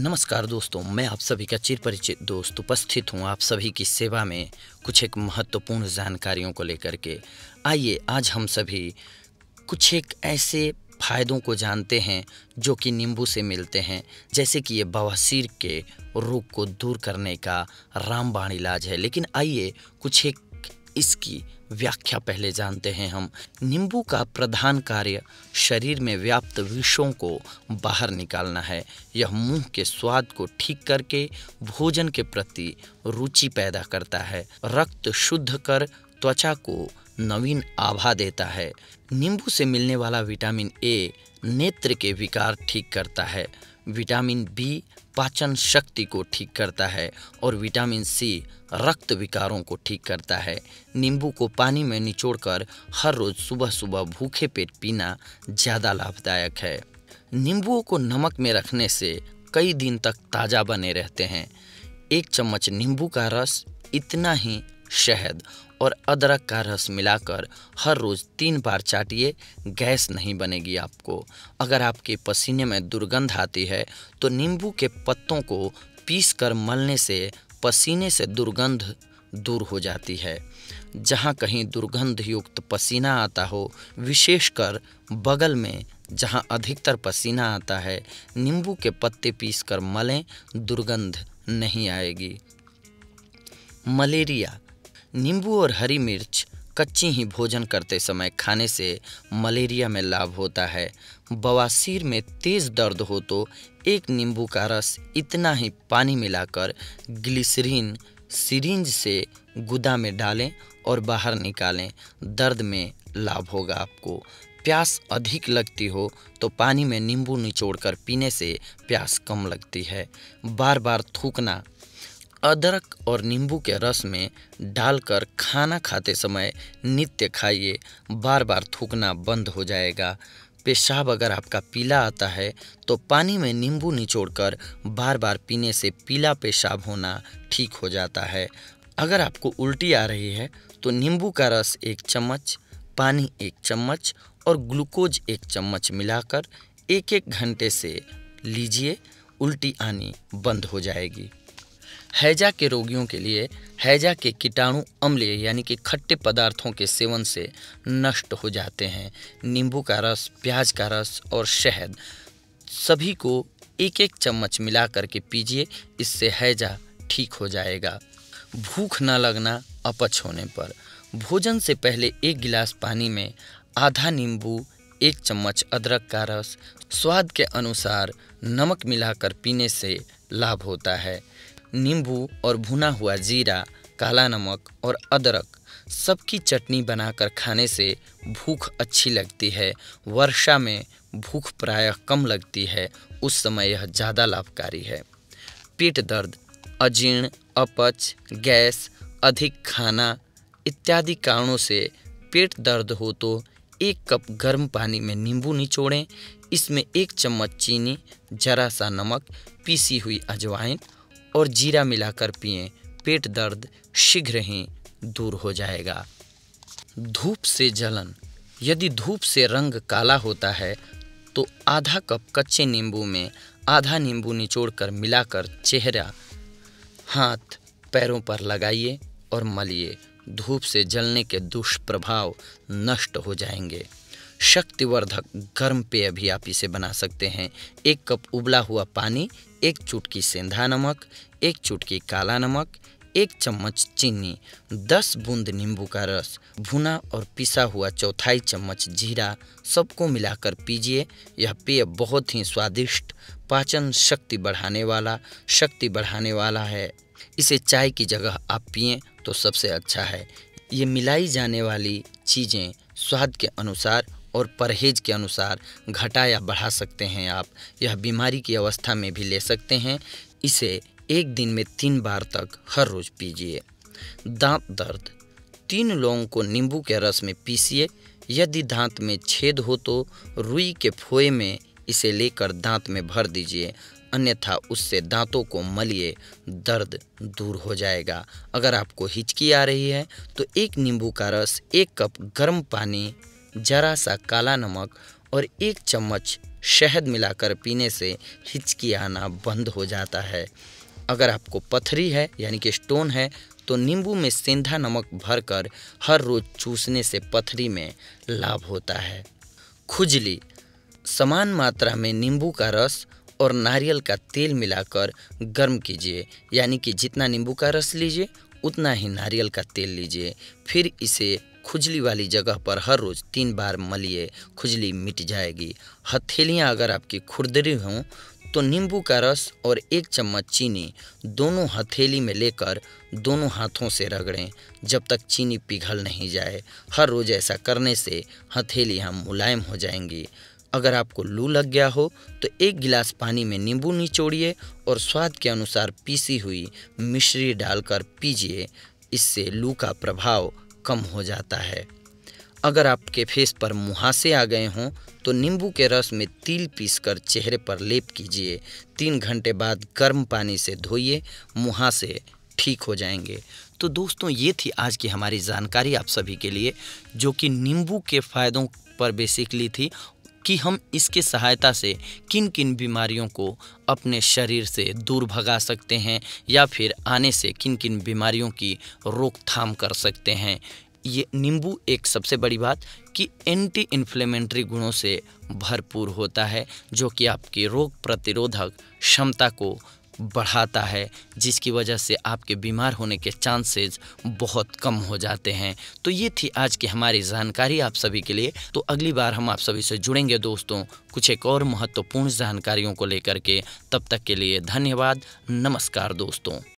नमस्कार दोस्तों, मैं आप सभी का चिर परिचित दोस्त उपस्थित हूँ आप सभी की सेवा में कुछ एक महत्वपूर्ण जानकारियों को लेकर के। आइए, आज हम सभी कुछ एक ऐसे फायदों को जानते हैं जो कि नींबू से मिलते हैं। जैसे कि ये बवासीर के रोग को दूर करने का रामबाण इलाज है। लेकिन आइए कुछ एक इसकी व्याख्या पहले जानते हैं हम। नींबू का प्रधान कार्य शरीर में व्याप्त विषों को बाहर निकालना है। यह मुँह के स्वाद को ठीक करके भोजन के प्रति रुचि पैदा करता है। रक्त शुद्ध कर त्वचा को नवीन आभा देता है। नींबू से मिलने वाला विटामिन ए नेत्र के विकार ठीक करता है। विटामिन बी पाचन शक्ति को ठीक करता है और विटामिन सी रक्त विकारों को ठीक करता है। नींबू को पानी में निचोड़कर हर रोज़ सुबह सुबह भूखे पेट पीना ज़्यादा लाभदायक है। नींबुओं को नमक में रखने से कई दिन तक ताज़ा बने रहते हैं। एक चम्मच नींबू का रस इतना ही शहद और अदरक का रस मिलाकर हर रोज़ तीन बार चाटिए, गैस नहीं बनेगी आपको। अगर आपके पसीने में दुर्गंध आती है तो नींबू के पत्तों को पीस कर मलने से पसीने से दुर्गंध दूर हो जाती है। जहाँ कहीं दुर्गंध युक्त पसीना आता हो, विशेषकर बगल में जहाँ अधिकतर पसीना आता है, नींबू के पत्ते पीस कर मलें, दुर्गंध नहीं आएगी। मलेरिया नींबू और हरी मिर्च कच्ची ही भोजन करते समय खाने से मलेरिया में लाभ होता है। बवासीर में तेज़ दर्द हो तो एक नींबू का रस इतना ही पानी मिलाकर ग्लिसरीन, सिरिंज से गुदा में डालें और बाहर निकालें। दर्द में लाभ होगा आपको। प्यास अधिक लगती हो तो पानी में नींबू निचोड़कर पीने से प्यास कम लगती है। बार बार थूकना अदरक और नींबू के रस में डालकर खाना खाते समय नित्य खाइए। बार बार थूकना बंद हो जाएगा। पेशाब अगर आपका पीला आता है तो पानी में नींबू निचोड़कर बार बार पीने से पीला पेशाब होना ठीक हो जाता है। अगर आपको उल्टी आ रही है तो नींबू का रस एक चम्मच, पानी एक चम्मच और ग्लूकोज एक चम्मच मिलाकर एक एक घंटे से लीजिए। उल्टी आनी बंद हो जाएगी। हैजा के रोगियों के लिए हैजा के कीटाणु अम्लीय यानी कि खट्टे पदार्थों के सेवन से नष्ट हो जाते हैं। नींबू का रस, प्याज का रस और शहद सभी को एक एक चम्मच मिला करके पीजिए, इससे हैजा ठीक हो जाएगा। भूख न लगना अपच होने पर। भोजन से पहले एक गिलास पानी में आधा नींबू, एक चम्मच अदरक का रस, स्वाद के अनुसार नमक मिलाकर पीने से लाभ होता है। नींबू और भुना हुआ जीरा, काला नमक और अदरक सबकी चटनी बनाकर खाने से भूख अच्छी लगती है। वर्षा में भूख प्रायः कम लगती है, उस समय यह ज़्यादा लाभकारी है। पेट दर्द, अजीर्ण, अपच, गैस, अधिक खाना इत्यादि कारणों से पेट दर्द हो तो एक कप गर्म पानी में नींबू निचोड़ें। इसमें एक चम्मच चीनी, जरा सा नमक, पीसी हुई अजवाइन और जीरा मिलाकर पिएँ। पेट दर्द शीघ्र ही दूर हो जाएगा। धूप से जलन। यदि धूप से रंग काला होता है तो आधा कप कच्चे नींबू में आधा नींबू निचोड़कर मिलाकर चेहरा, हाथ, पैरों पर लगाइए और मलिए। धूप से जलने के दुष्प्रभाव नष्ट हो जाएँगे। शक्तिवर्धक गर्म पेय भी आप इसे बना सकते हैं। एक कप उबला हुआ पानी एक चुटकी सेंधा नमक, एक चुटकी काला नमक, एक चम्मच चीनी, दस बूंद नींबू का रस, भुना और पिसा हुआ चौथाई चम्मच जीरा सबको मिलाकर पीजिए। यह पेय बहुत ही स्वादिष्ट, पाचन शक्ति बढ़ाने वाला, शक्ति बढ़ाने वाला है। इसे चाय की जगह आप पिए तो सबसे अच्छा है। ये मिलाई जाने वाली चीज़ें स्वाद के अनुसार और परहेज के अनुसार घटा या बढ़ा सकते हैं आप। यह बीमारी की अवस्था में भी ले सकते हैं। इसे एक दिन में तीन बार तक हर रोज़ पीजिए। दांत दर्द। तीन लौंग को नींबू के रस में पीसिए। यदि दांत में छेद हो तो रुई के फोए में इसे लेकर दांत में भर दीजिए। अन्यथा उससे दांतों को मलिए, दर्द दूर हो जाएगा। अगर आपको हिचकी आ रही है तो एक नींबू का रस, एक कप गर्म पानी जरा सा काला नमक और एक चम्मच शहद मिलाकर पीने से हिचकी आना बंद हो जाता है। अगर आपको पथरी है, यानी कि स्टोन है तो नींबू में सेंधा नमक भरकर हर रोज चूसने से पथरी में लाभ होता है। खुजली, समान मात्रा में नींबू का रस और नारियल का तेल मिलाकर गर्म कीजिए, यानी कि जितना नींबू का रस लीजिए, उतना ही नारियल का तेल लीजिए, फिर इसे खुजली वाली जगह पर हर रोज़ तीन बार मलिए खुजली मिट जाएगी। हथेलियाँ अगर आपकी खुरदरी हों तो नींबू का रस और एक चम्मच चीनी दोनों हथेली में लेकर दोनों हाथों से रगड़ें, जब तक चीनी पिघल नहीं जाए। हर रोज़ ऐसा करने से हथेलियाँ मुलायम हो जाएँगी। अगर आपको लू लग गया हो तो एक गिलास पानी में नींबू निचोड़िए और स्वाद के अनुसार पीसी हुई मिश्री डालकर पीजिए। इससे लू का प्रभाव कम हो जाता है। अगर आपके फेस पर मुहासे आ गए हों तो नींबू के रस में तिल पीसकर चेहरे पर लेप कीजिए। तीन घंटे बाद गर्म पानी से धोइए, मुहासे ठीक हो जाएँगे। तो दोस्तों, ये थी आज की हमारी जानकारी आप सभी के लिए, जो कि नींबू के फ़ायदों पर बेसिकली थी कि हम इसके सहायता से किन किन बीमारियों को अपने शरीर से दूर भगा सकते हैं या फिर आने से किन किन बीमारियों की रोकथाम कर सकते हैं। ये नींबू एक सबसे बड़ी बात कि एंटी इन्फ्लेमेंट्री गुणों से भरपूर होता है, जो कि आपकी रोग प्रतिरोधक क्षमता को बढ़ाता है, जिसकी वजह से आपके बीमार होने के चांसेस बहुत कम हो जाते हैं। तो ये थी आज की हमारी जानकारी आप सभी के लिए। तो अगली बार हम आप सभी से जुड़ेंगे दोस्तों कुछ एक और महत्वपूर्ण जानकारियों को लेकर के। तब तक के लिए धन्यवाद, नमस्कार दोस्तों।